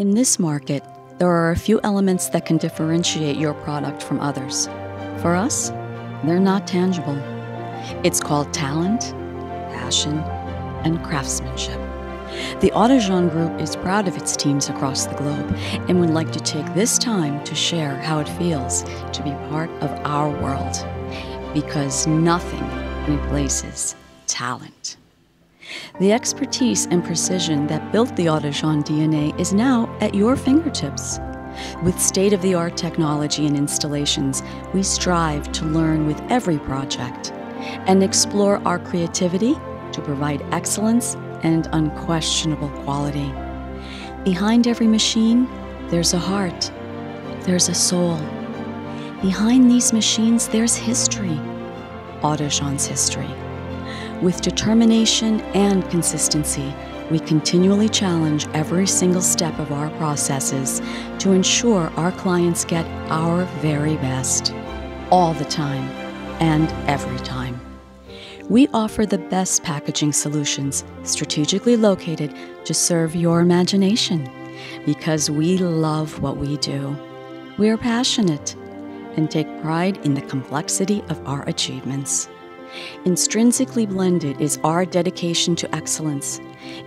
In this market, there are a few elements that can differentiate your product from others. For us, they're not tangible. It's called talent, passion, and craftsmanship. The Autajon Group is proud of its teams across the globe and would like to take this time to share how it feels to be part of our world. Because nothing replaces talent. The expertise and precision that built the Autajon DNA is now at your fingertips. With state of the art technology and installations, we strive to learn with every project and explore our creativity to provide excellence and unquestionable quality. Behind every machine, there's a heart, there's a soul. Behind these machines, there's history, Autajon's history. With determination and consistency, we continually challenge every single step of our processes to ensure our clients get our very best, all the time and every time. We offer the best packaging solutions strategically located to serve your imagination because we love what we do. We are passionate and take pride in the complexity of our achievements. Intrinsically blended is our dedication to excellence,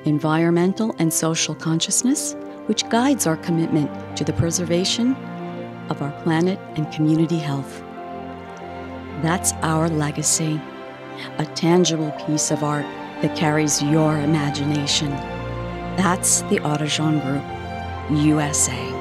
environmental and social consciousness, which guides our commitment to the preservation of our planet and community health. That's our legacy, a tangible piece of art that carries your imagination. That's the Autajon Group, USA.